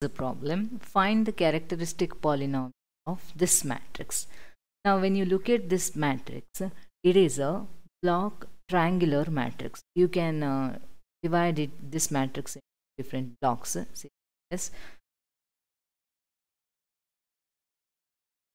the problem find the characteristic polynomial of this matrix. Now when you look at this matrix it is a block triangular matrix. You can uh, divide it this matrix in different blocks yes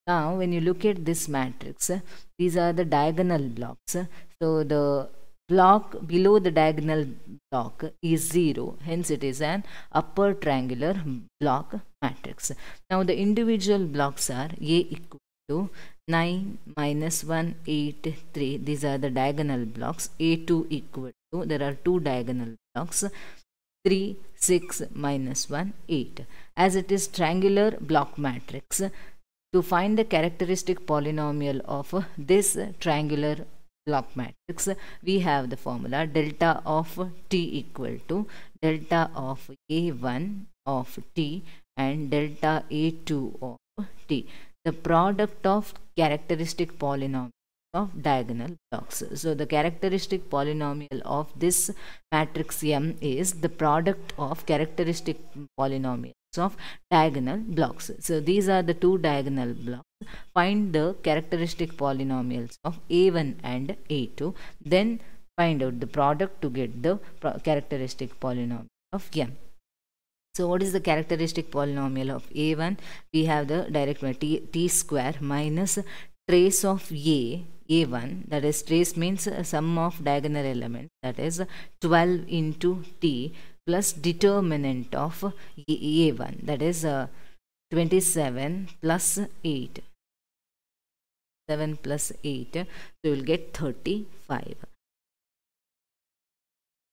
now when you look at this matrix these are the diagonal blocks. So the block below the diagonal block is 0 hence it is an upper triangular block matrix. Now the individual blocks are a equal to 9 minus 1 8 3 these are the diagonal blocks. A2 equal to there are two diagonal blocks. 3 6 minus 1 8 as it is triangular block matrix to find the characteristic polynomial of this triangular block matrix we have the formula delta of t equal to delta of a1 of t and delta a2 of t. The product of characteristic polynomial of diagonal blocks. So the characteristic polynomial of this matrix M is the product of characteristic polynomials of diagonal blocks. So these are the two diagonal blocks. Find the characteristic polynomials of A1 and A2. Then find out the product to get the characteristic polynomial of M. So what is the characteristic polynomial of A1? We have the direct t, t square minus trace of A a1 that is trace means sum of diagonal elements that is 12 into t plus determinant of a1 that is uh, 27 plus 8 7 plus 8 so you will get 35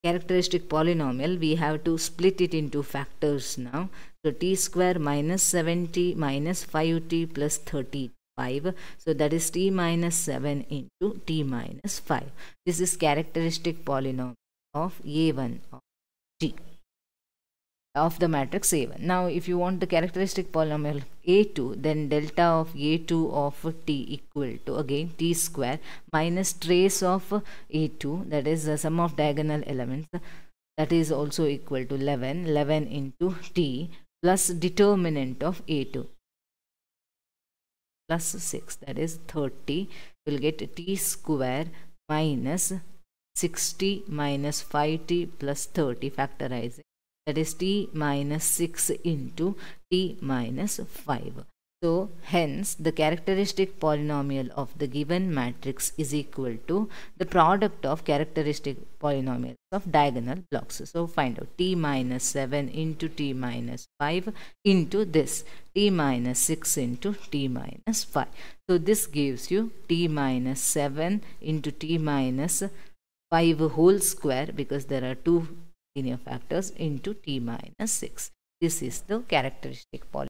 characteristic polynomial we have to split it into factors now. So t square minus 70 minus 5t plus 30 5 so that is t minus 7 into t minus 5 this is characteristic polynomial of a1 of t of the matrix a1 now if you want the characteristic polynomial a2 then delta of a2 of t equal to again t square minus trace of a2 that is the sum of diagonal elements that is also equal to 11 11 into t plus determinant of a2 plus 6 that is 30 will get t square minus 60 minus 5t plus 30 factorizing that is t minus 6 into t minus 5 so hence the characteristic polynomial of the given matrix is equal to the product of characteristic polynomials of diagonal blocks. So find out t minus 7 into t minus 5 into this t minus 6 into t minus 5. So this gives you t minus 7 into t minus 5 whole square because there are two linear factors into t minus 6. This is the characteristic polynomial.